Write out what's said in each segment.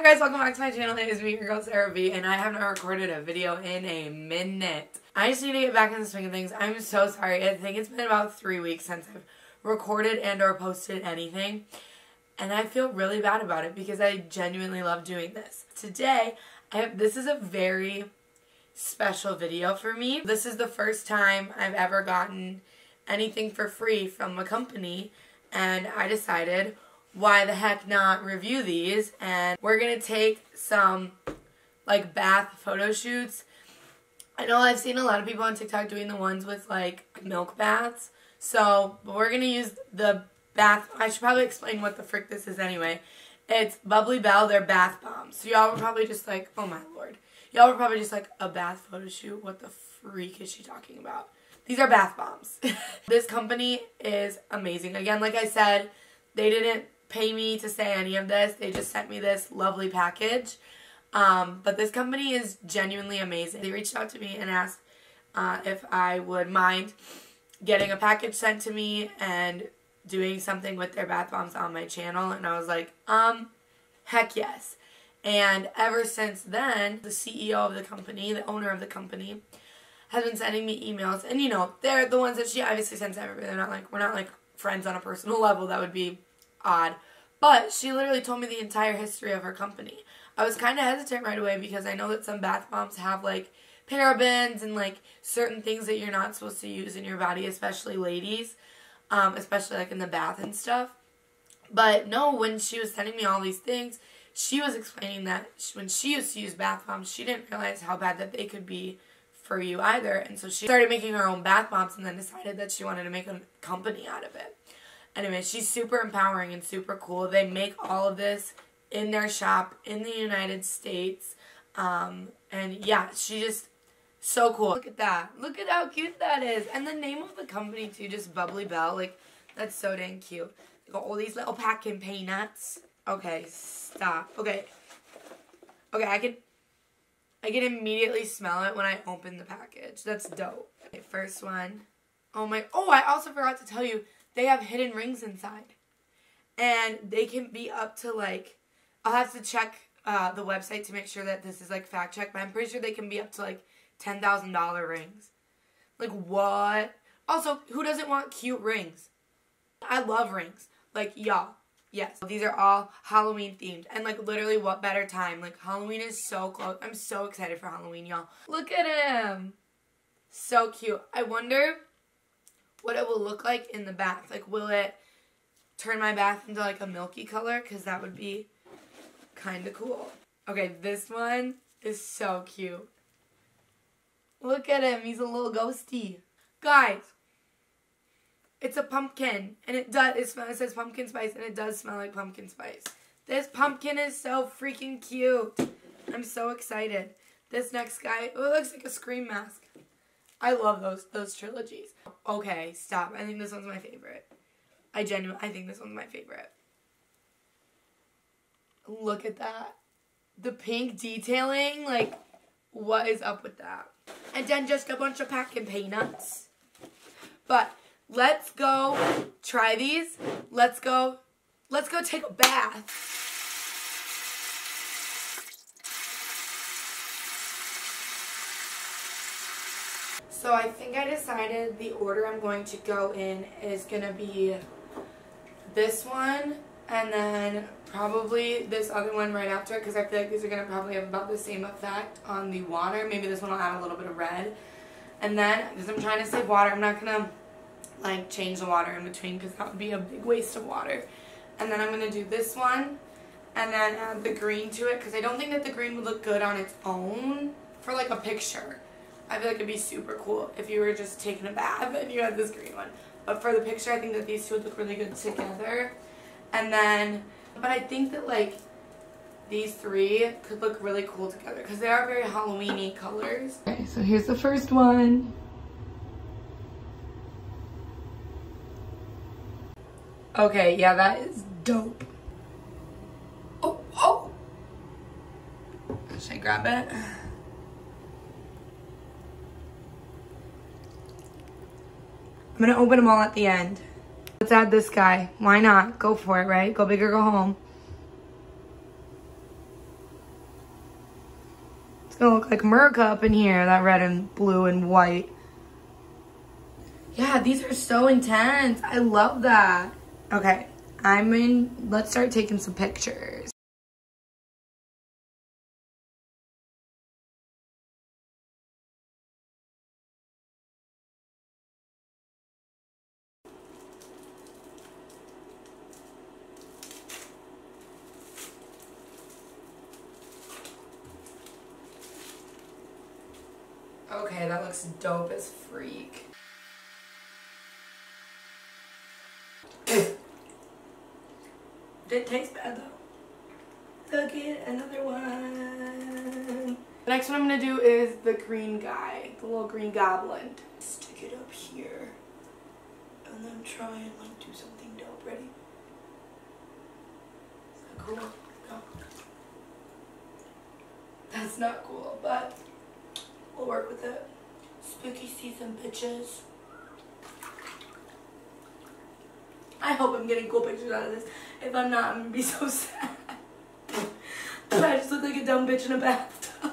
Hi guys, welcome back to my channel. It is me, your girl Sarah B, and I have not recorded a video in a minute. I just need to get back in the swing of things. I'm so sorry. I think it's been about three weeks since I've recorded and or posted anything. And I feel really bad about it because I genuinely love doing this. Today, I have, this is a very special video for me. This is the first time I've ever gotten anything for free from a company and I decided why the heck not review these? And we're gonna take some like bath photo shoots. I know I've seen a lot of people on TikTok doing the ones with like milk baths. So we're gonna use the bath I should probably explain what the frick this is anyway. It's Bubbly Belle they're bath bombs. So y'all were probably just like oh my lord. Y'all were probably just like a bath photo shoot? What the freak is she talking about? These are bath bombs. This company is amazing. Again like I said they didn't pay me to say any of this. They just sent me this lovely package. Um, but this company is genuinely amazing. They reached out to me and asked uh, if I would mind getting a package sent to me and doing something with their bath bombs on my channel. And I was like, um, heck yes. And ever since then, the CEO of the company, the owner of the company, has been sending me emails. And, you know, they're the ones that she obviously sends everybody. They're not like, we're not like friends on a personal level. That would be odd. But she literally told me the entire history of her company. I was kind of hesitant right away because I know that some bath bombs have like parabens and like certain things that you're not supposed to use in your body, especially ladies, um, especially like in the bath and stuff. But no, when she was sending me all these things, she was explaining that when she used to use bath bombs, she didn't realize how bad that they could be for you either. And so she started making her own bath bombs and then decided that she wanted to make a company out of it. Anyway, she's super empowering and super cool. They make all of this in their shop in the United States. Um, and yeah, she just so cool. Look at that. Look at how cute that is. And the name of the company too, just Bubbly Belle. Like, that's so dang cute. They got all these little packing peanuts. Okay, stop. Okay. Okay, I can I can immediately smell it when I open the package. That's dope. Okay, first one. Oh my oh I also forgot to tell you they have hidden rings inside. And they can be up to like, I'll have to check uh, the website to make sure that this is like fact check, but I'm pretty sure they can be up to like $10,000 rings. Like what? Also, who doesn't want cute rings? I love rings. Like y'all. Yes, these are all Halloween themed. And like literally what better time? Like Halloween is so close. I'm so excited for Halloween, y'all. Look at him. So cute. I wonder what it will look like in the bath. Like, will it turn my bath into like a milky color? Because that would be kind of cool. Okay, this one is so cute. Look at him. He's a little ghosty. Guys, it's a pumpkin. And it does, it, smells, it says pumpkin spice and it does smell like pumpkin spice. This pumpkin is so freaking cute. I'm so excited. This next guy, oh, it looks like a scream mask. I love those those trilogies. Okay, stop. I think this one's my favorite. I genuinely, I think this one's my favorite. Look at that. The pink detailing, like, what is up with that? And then just a bunch of packing peanuts. But let's go try these. Let's go, let's go take a bath. So I think I decided the order I'm going to go in is going to be this one and then probably this other one right after it because I feel like these are going to probably have about the same effect on the water. Maybe this one will add a little bit of red. And then, because I'm trying to save water, I'm not going to like change the water in between because that would be a big waste of water. And then I'm going to do this one and then add the green to it because I don't think that the green would look good on its own for like a picture. I feel like it'd be super cool if you were just taking a bath and you had this green one. But for the picture, I think that these two would look really good together. And then, but I think that like these three could look really cool together because they are very Halloweeny colors. Okay, so here's the first one. Okay, yeah, that is dope. Oh, oh. Should I grab it? I'm gonna open them all at the end. Let's add this guy. Why not? Go for it, right? Go big or go home. It's gonna look like murk up in here, that red and blue and white. Yeah, these are so intense. I love that. Okay, I'm in, let's start taking some pictures. Okay, that looks dope as freak. Didn't taste bad though. Look at another one. The next one I'm gonna do is the green guy, the little green goblin. Stick it up here. And then try and like do something dope. Ready? Is that cool? No. That's not cool, but we'll work with it. Spooky season, bitches. I hope I'm getting cool pictures out of this. If I'm not, I'm gonna be so sad. I just look like a dumb bitch in a bathtub.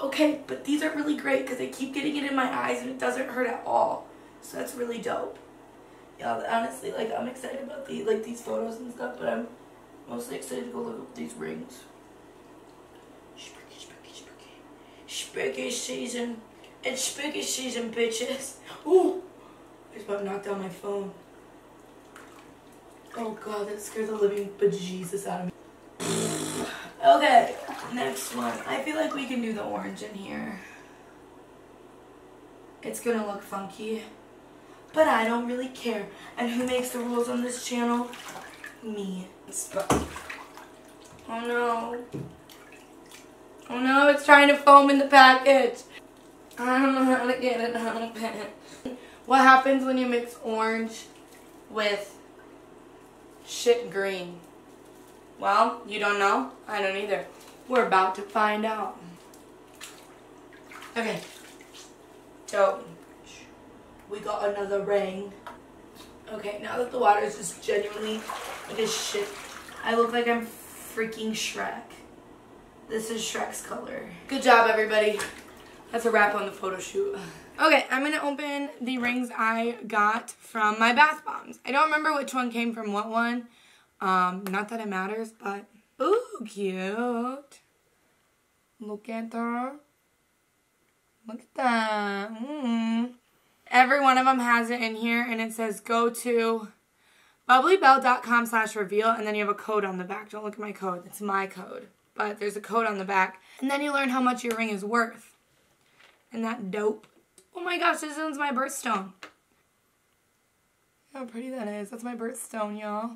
Okay, but these are really great because I keep getting it in my eyes and it doesn't hurt at all. So that's really dope. Yeah, honestly, like I'm excited about the like these photos and stuff, but I'm mostly excited to go look at these rings. Spooky, spooky, spooky. Spooky season. It's spooky season, bitches. Ooh. I just about knocked down my phone. Oh god, that scared the living bejesus out of me. okay, next one. I feel like we can do the orange in here. It's gonna look funky, but I don't really care. And who makes the rules on this channel? Me. Oh no. Oh no, it's trying to foam in the package. I don't know how to get it open. What happens when you mix orange with shit green? Well, you don't know? I don't either. We're about to find out. Okay. So, we got another ring. Okay, now that the water is just genuinely like a shit. I look like I'm freaking Shrek. This is Shrek's color. Good job, everybody. That's a wrap on the photo shoot. Okay, I'm going to open the rings I got from my bath bombs. I don't remember which one came from what one. Um, not that it matters, but... Ooh, cute. Look at her. Look at that. Mm. Every one of them has it in here, and it says go to bubblybelle.com slash reveal, and then you have a code on the back. Don't look at my code. It's my code. But there's a code on the back. And then you learn how much your ring is worth. Isn't that dope? Oh my gosh, this one's my birthstone. How pretty that is. That's my birthstone, y'all.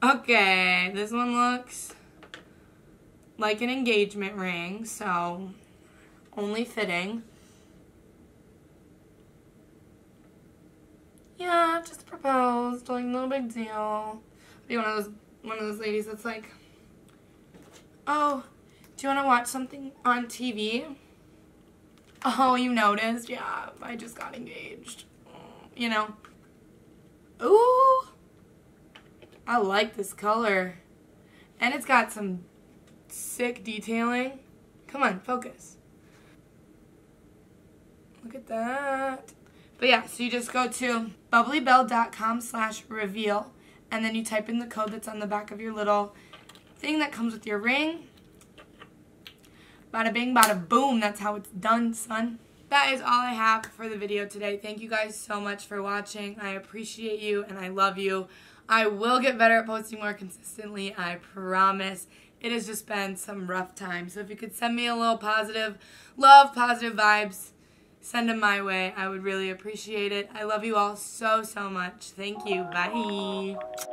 Okay, this one looks like an engagement ring, so only fitting. Yeah, just proposed, like no big deal. Be one of those one of those ladies that's like, oh, do you want to watch something on TV? Oh, you noticed? Yeah, I just got engaged. You know. Ooh. I like this color. And it's got some sick detailing. Come on, focus. Look at that. But yeah, so you just go to bubblybelle.com slash reveal, and then you type in the code that's on the back of your little thing that comes with your ring Bada bing, bada boom. That's how it's done, son. That is all I have for the video today. Thank you guys so much for watching. I appreciate you and I love you. I will get better at posting more consistently. I promise. It has just been some rough time. So if you could send me a little positive love, positive vibes, send them my way. I would really appreciate it. I love you all so, so much. Thank you. Bye.